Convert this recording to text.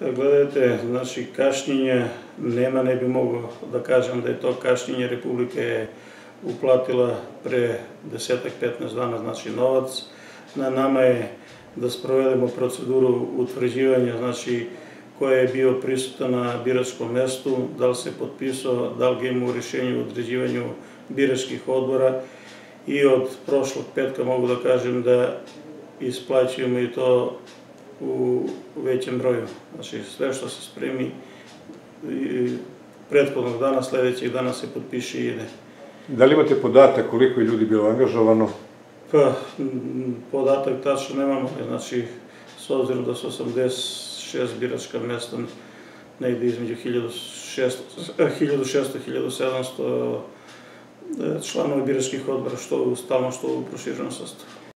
Gledajte, znači kašnjenje nema, ne bi mogao da kažem da je to kašnjenje. Republika je uplatila pre desetak, 15 dana, znači novac. Na nama je da sprovedemo proceduru utvrđivanja, znači ko je bio prisutan na biračkom mestu, da li se potpisao, da li ga ima u rešenju u određivanju biračkih odbora i od prošlog petka mogu da kažem da isplaćujemo i to u većem broju. Znači sve što se spremi prethodnog dana, sledećeg dana se potpiše i ide. Da li imate podatak koliko je ljudi bilo angažovano? Pa, podatak tačno nemamo, znači, s obzirom da su 86 biračka mesta, negde između 1600, 1700 članova biračkih odbora, što u stalno, što u proširenom sastavu.